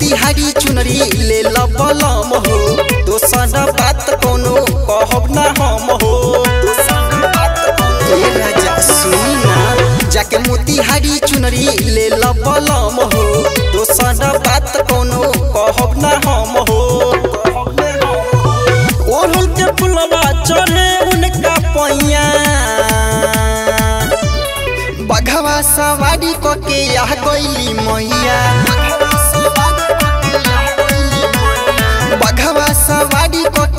तिहारी चुनरी ले लम हो। दोसर बात कोनो कहब ना हम हो। सुनी ना। जाके मोतिहारी चुनरी ले लम हो। दोसर बात कोनो कहब ना हम हो। सवारी को के यह गई मैया।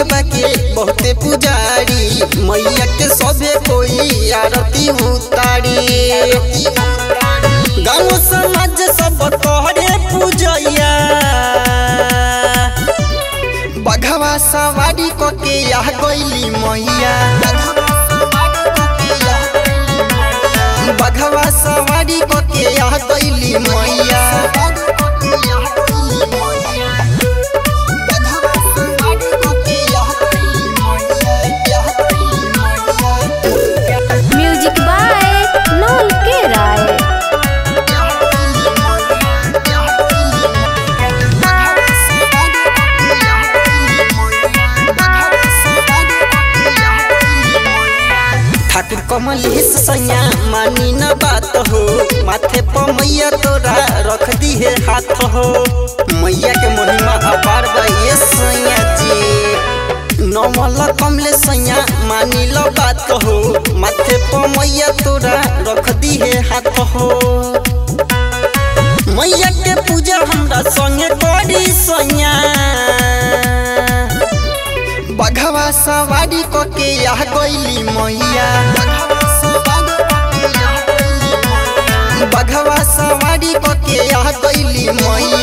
आइल बाके बहुते पुजारी मैया के सबे कोई आरती उतारी। गाँव समाज सब तोहरे पूजैया। बघवा सवारी क के यह गईली मैया। बघवा सवारी क के यह गईली मैया। ठाकुर कमलेश सैया मानी न बात हो। माथे पर मैया तोरा रख दी है हाथ हो। मैया के महिमा अपार बा ये सैया जी। नमल कमले सैया मानी ल बात हो। माथे पर मैया तोरा रख दी है हाथ हो। मैया के पूजा हमरा संगे करी सैया। सवारी को के यह गईली मैया। बघवा सवारी को के यह गईली मैया।